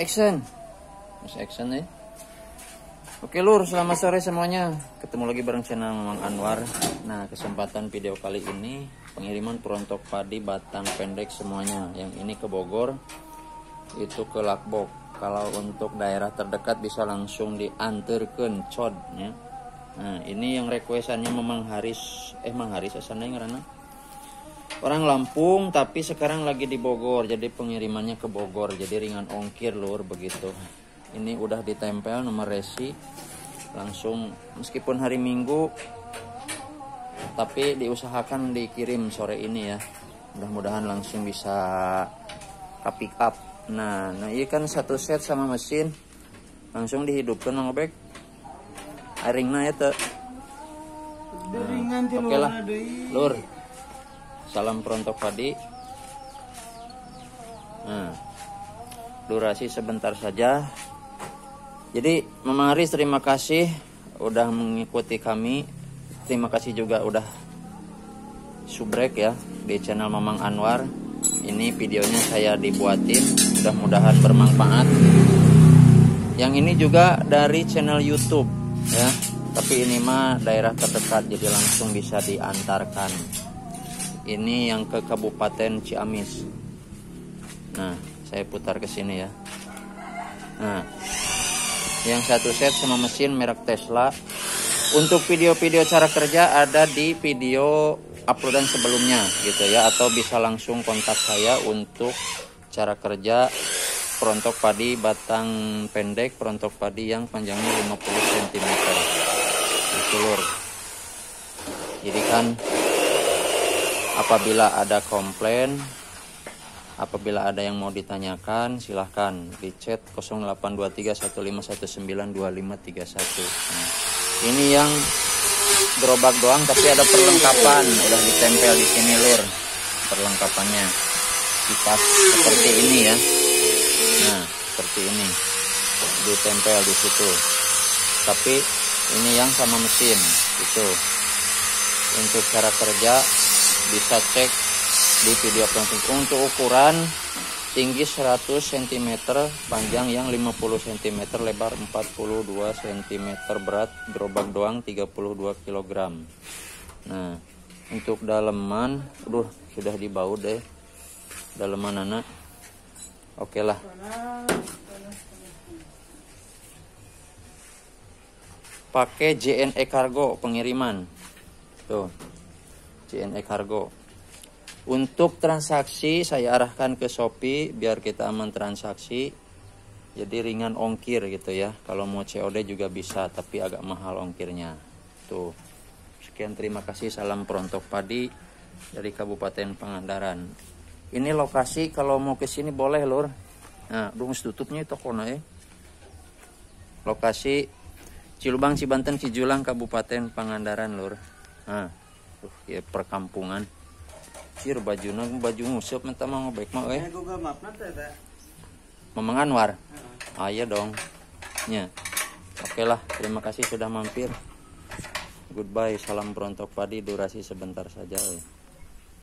action Mas action nih Oke lur, selamat sore semuanya. Ketemu lagi bareng channel Mamang Anwar. Nah, kesempatan video kali ini pengiriman perontok padi batang pendek semuanya. Yang ini ke Bogor, itu ke Lakbok. Kalau untuk daerah terdekat bisa langsung diantarkan cod ya. Nah, ini yang requestannya Mamang Haris, eh Mang Haris asana yang karena Orang Lampung tapi sekarang lagi di Bogor, jadi pengirimannya ke Bogor, jadi ringan ongkir lur begitu. Ini udah ditempel nomor resi langsung meskipun hari minggu tapi diusahakan dikirim sore ini ya. Mudah-mudahan langsung bisa pick up. Nah nah ini kan satu set sama mesin langsung dihidupkan ngobek airingnya ya tuh nah, oke okay lah lur salam perontok padi nah durasi sebentar saja jadi Mama Aris terima kasih udah mengikuti kami. Terima kasih juga udah subrek ya di channel Mamang Anwar. Ini videonya saya dibuatin, mudah-mudahan bermanfaat. Yang ini juga dari channel YouTube ya. Tapi ini mah daerah terdekat jadi langsung bisa diantarkan. Ini yang ke Kabupaten Ciamis. Nah, saya putar ke sini ya. Nah, yang satu set sama mesin merek Tesla untuk video-video cara kerja ada di video uploadan sebelumnya gitu ya atau bisa langsung kontak saya untuk cara kerja perontok padi batang pendek perontok padi yang panjangnya 50 cm itu lur jadi kan apabila ada komplain Apabila ada yang mau ditanyakan, silahkan di chat 082315192531. Nah, ini yang gerobak doang, tapi ada perlengkapan, udah ditempel di sini lur, perlengkapannya. Kipas seperti ini ya. Nah, seperti ini, ditempel di situ. Tapi ini yang sama mesin, itu. Untuk cara kerja bisa cek di video langsung untuk ukuran tinggi 100 cm panjang yang 50 cm lebar 42 cm berat gerobak doang 32 kg nah untuk daleman aduh sudah dibau deh. Daleman anak oke okay lah. Pakai JNE Cargo pengiriman. Tuh JNE Cargo untuk transaksi saya arahkan ke Shopee biar kita aman transaksi. Jadi ringan ongkir gitu ya. Kalau mau COD juga bisa tapi agak mahal ongkirnya. Tuh. Sekian terima kasih salam perontok padi dari Kabupaten Pangandaran. Ini lokasi kalau mau ke sini boleh lur. Nah, rumus tutupnya itu kono ya. Lokasi Cilubang Cibanten Cijulang Kabupaten Pangandaran lur. Nah, tuh ya perkampungan. Cir baju nang baju ngusap minta mau baik mau eh. Mamang Anwar. Ah iya dong. Ya. Oke lah, terima kasih sudah mampir. Goodbye, salam perontok padi durasi sebentar saja. Eh.